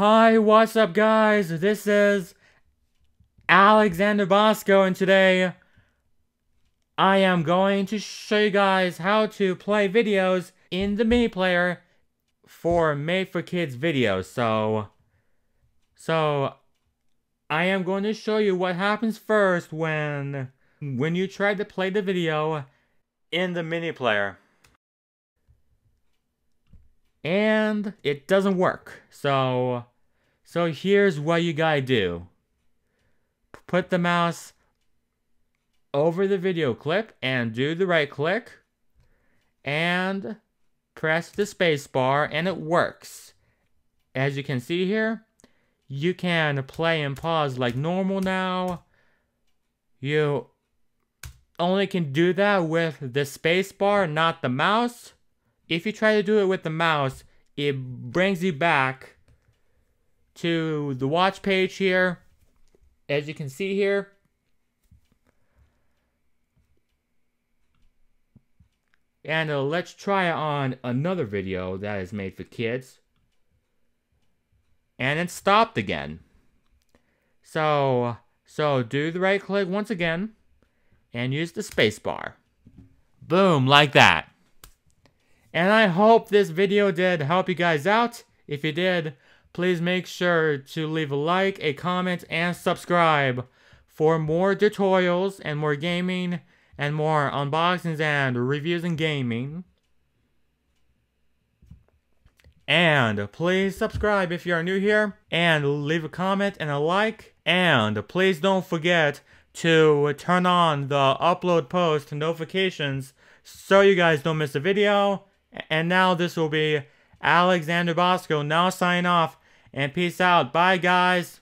Hi, what's up guys? This is Alexander Bosko and today I am going to show you guys how to play videos in the mini player for made for kids videos. So so I am going to show you what happens first when when you try to play the video in the mini player and it doesn't work. So, so here's what you gotta do. Put the mouse over the video clip and do the right click and press the space bar and it works. As you can see here, you can play and pause like normal now. You only can do that with the space bar, not the mouse if you try to do it with the mouse, it brings you back to the watch page here. As you can see here, And uh, let's try on another video that is made for kids. And it stopped again. So, so do the right click once again. And use the spacebar. Boom, like that. And I hope this video did help you guys out. If you did, please make sure to leave a like, a comment, and subscribe for more tutorials and more gaming and more unboxings and reviews in gaming. And please subscribe if you are new here, and leave a comment and a like. And please don't forget to turn on the upload post notifications so you guys don't miss a video. And now this will be Alexander Bosko now sign off and peace out. Bye guys.